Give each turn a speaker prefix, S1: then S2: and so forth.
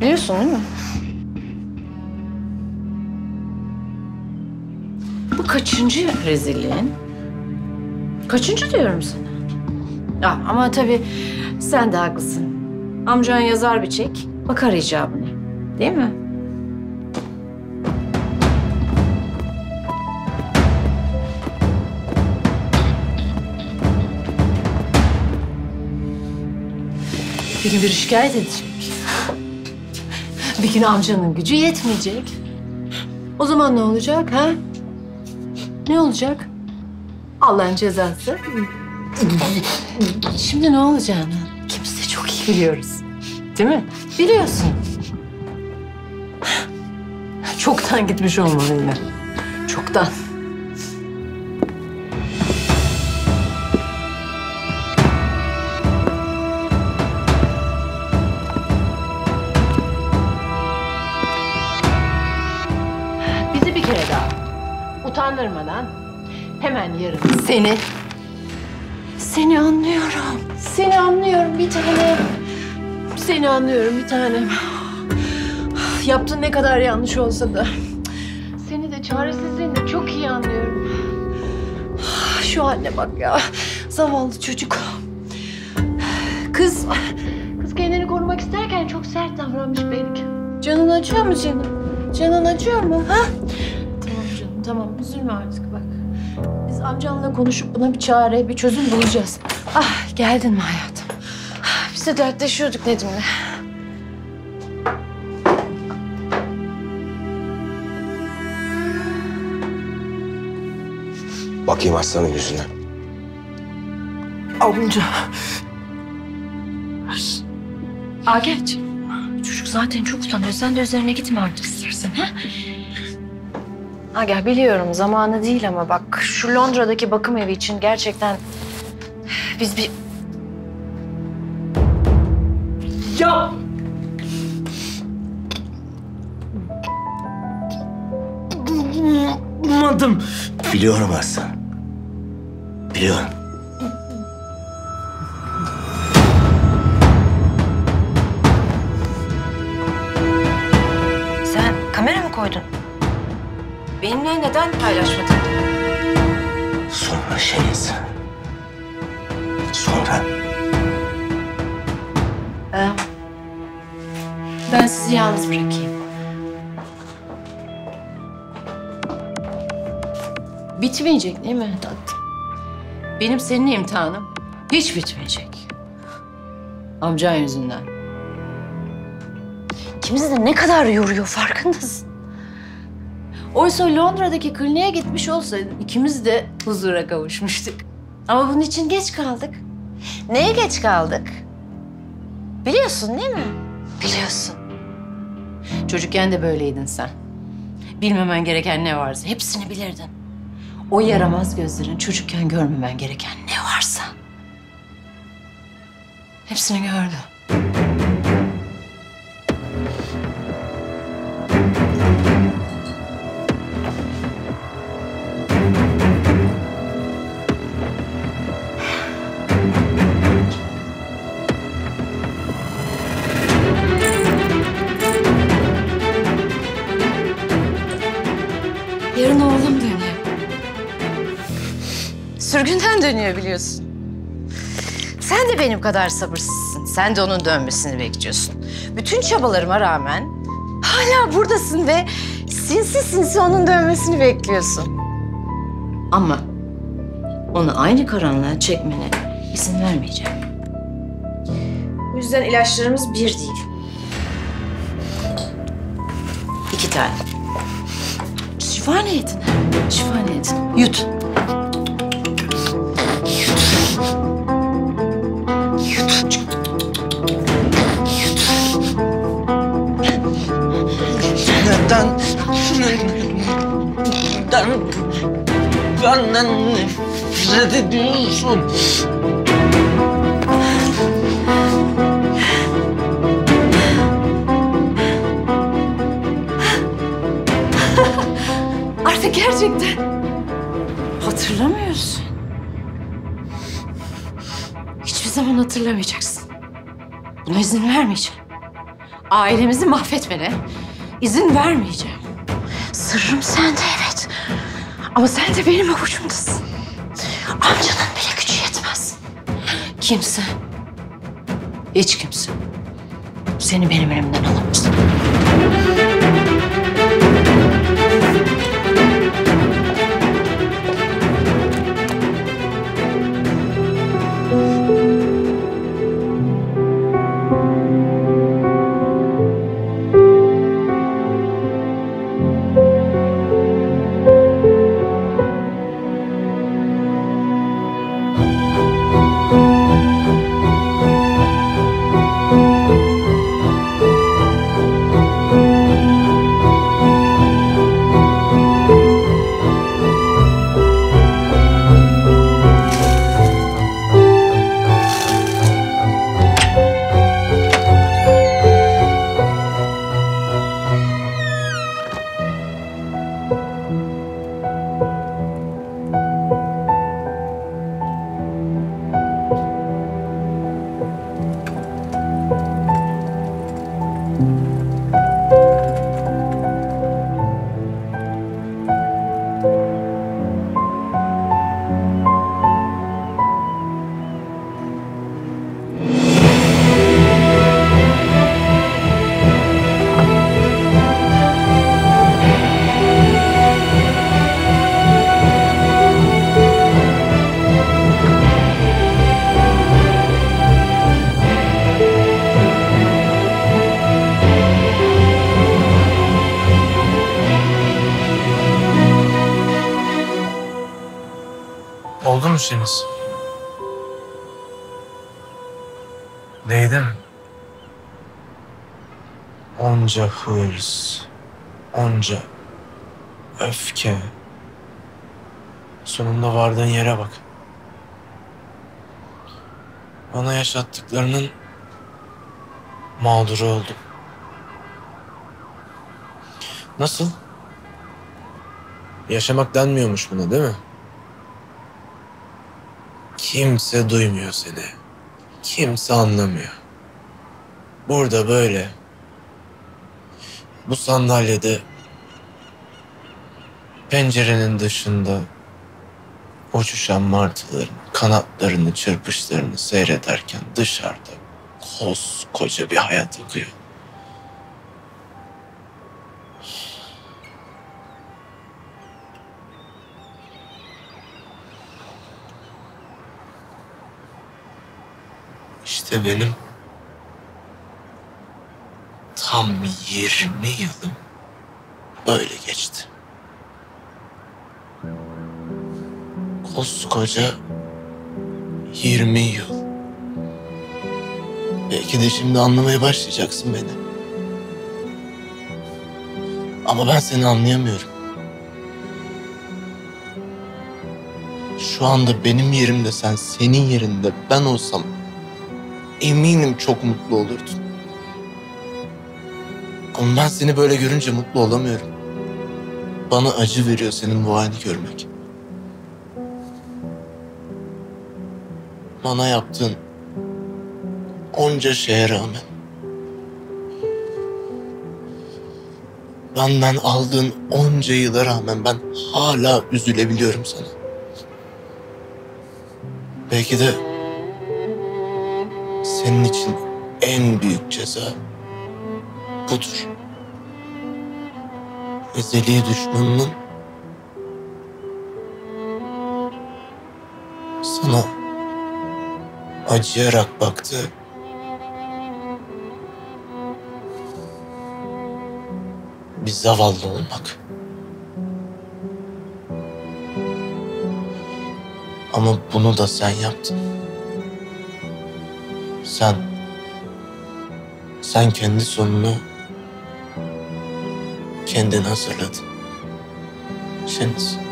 S1: Biliyorsun değil mi? Bu kaçıncı rezilliğin? Kaçıncı diyorum sana. Ya, ama tabii sen de haklısın. Amcan yazar bir çek, bakar icabına. Değil mi? Bir gün biri şikayet edecek. Bir gün amcanın gücü yetmeyecek. O zaman ne olacak ha? Ne olacak? Allah'ın cezası. Şimdi ne olacağını ikimiz de çok iyi biliyoruz. Değil mi? Biliyorsun. Çoktan gitmiş olmalıydı. Çoktan. Bir kere daha utandırmadan hemen yarın seni seni anlıyorum. Seni anlıyorum bir tanem. Seni anlıyorum bir tanem. Yaptığın ne kadar yanlış olsa da seni de çaresizliğini de çok iyi anlıyorum. Şu haline bak ya. Zavallı çocuk. Kız kız kendini korumak isterken çok sert davranmış belki. Canın acıyor mu canım? Canın acıyor mu? Ha? Tamam üzülme artık bak. Biz amcanla konuşup buna bir çare, bir çözüm bulacağız. Ah geldin mi hayatım? Ah, Biz de dertleşiyorduk Nedim'le.
S2: Bakayım aslanın yüzüne.
S3: Amca.
S1: Aa geç. Çocuk zaten çok utanıyor. Sen de üzerine gitme artık istersen. Ha? Gel biliyorum zamanı değil ama bak şu Londra'daki bakım evi için gerçekten biz bir
S3: Ya. Bulmadım.
S2: Biliyorum aslan. Biliyorum.
S1: Sen kamera mı koydun? Benimle neden paylaşmadın?
S2: Sonra Şeniz. Sonra
S1: Ee, ben sizi yalnız bırakayım. Bitmeyecek değil mi tatlım? Benim senin imtihanım hiç bitmeyecek. Amcan yüzünden. İkimizi de ne kadar yoruyor farkındasın. Oysa Londra'daki kliniğe gitmiş olsaydın ikimiz de huzura kavuşmuştuk. Ama bunun için geç kaldık. Neye geç kaldık? Biliyorsun değil mi? Biliyorsun. Çocukken de böyleydin sen. Bilmemen gereken ne varsa hepsini bilirdin. O yaramaz gözlerin çocukken görmemen gereken ne varsa. Hepsini gördü. Sürgünden dönüyor biliyorsun. Sen de benim kadar sabırsızsın. Sen de onun dönmesini bekliyorsun. Bütün çabalarıma rağmen hala buradasın ve sinsi sinsi onun dönmesini bekliyorsun. Ama onu aynı karanlığa çekmene izin vermeyeceğim. Bu yüzden ilaçlarımız bir değil. İki tane. Şifa niyetine. Şifa niyetine. Yut. Hatırlamayacaksın. Buna izin vermeyeceğim. ailemizi mahvetmene izin vermeyeceğim. Sırrım sende evet. Ama sen de benim avucumdasın. Amcanın bile gücü yetmez. Kimse, hiç kimse seni benim elimden alamaz.
S4: Oldu mu işiniz? Neydi mi? Onca hırs, onca öfke. Sonunda vardığın yere bak. Bana yaşattıklarının mağduru oldum. Nasıl? Yaşamak denmiyormuş buna değil mi? Kimse duymuyor seni. Kimse anlamıyor. Burada böyle. Bu sandalyede pencerenin dışında uçuşan martıların kanatlarını çırpışlarını seyrederken dışarıda koskoca bir hayat akıyor. İşte benim tam 20 yılım böyle geçti. Koskoca 20 yıl. Belki de şimdi anlamaya başlayacaksın beni. Ama ben seni anlayamıyorum. Şu anda benim yerimde sen, senin yerinde ben olsam eminim çok mutlu olurdun. Ben seni böyle görünce mutlu olamıyorum. Bana acı veriyor senin bu halini görmek. Bana yaptığın onca şeye rağmen benden aldığın onca yıla rağmen ben hala üzülebiliyorum sana. Belki de senin için en büyük ceza budur. Ezeli düşmanının sana acıyarak baktı. Bir zavallı olmak. Ama bunu da sen yaptın. Sen sen kendi sonunu kendin hazırladın. Şeniz.